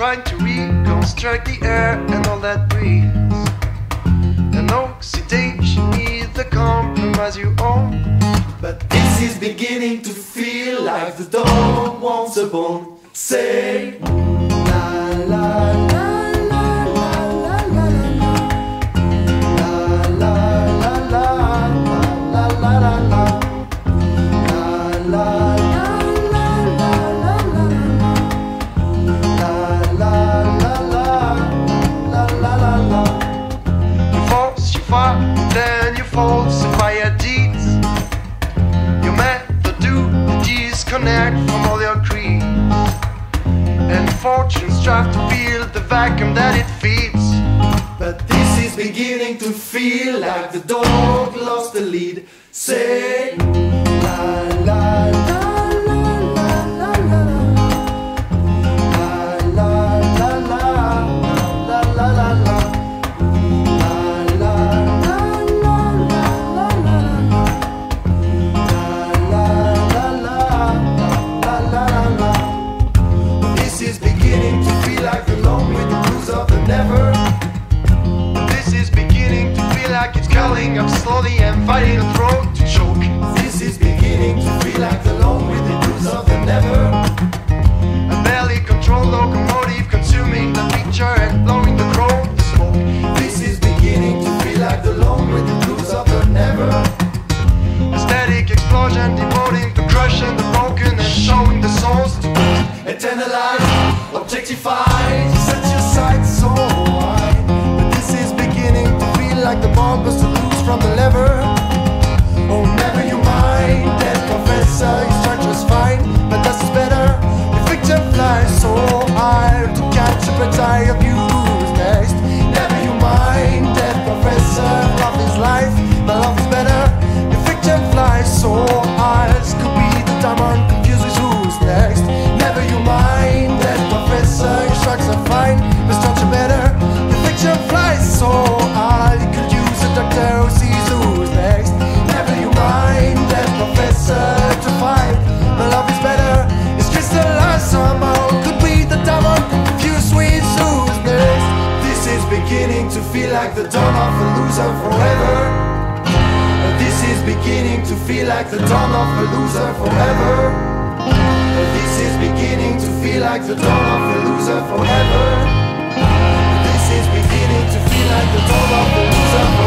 trying to reconstruct the air and all that breathes. An oxidation is the compromise you own. But this is beginning to feel like the dawn once a bone. Say, la la disconnect from all your creeds. And fortune strive to fill the vacuum that it feeds. But this is beginning to feel like the dog lost the lead. Say, up slowly and fighting a throat to choke. This is beginning to feel like the long with the blues of the never. A barely controlled locomotive consuming the picture and blowing the crowd to smoke. This is beginning to feel like the long with the blues of the never. A static explosion devoting to crushing the broken and showing the souls to Eternalized, objectified, beginning to feel like the dawn of a loser forever. Beginning to feel like the dawn of a loser forever. This is beginning to feel like the dawn of a loser forever. This is beginning to feel like the dawn of a loser forever.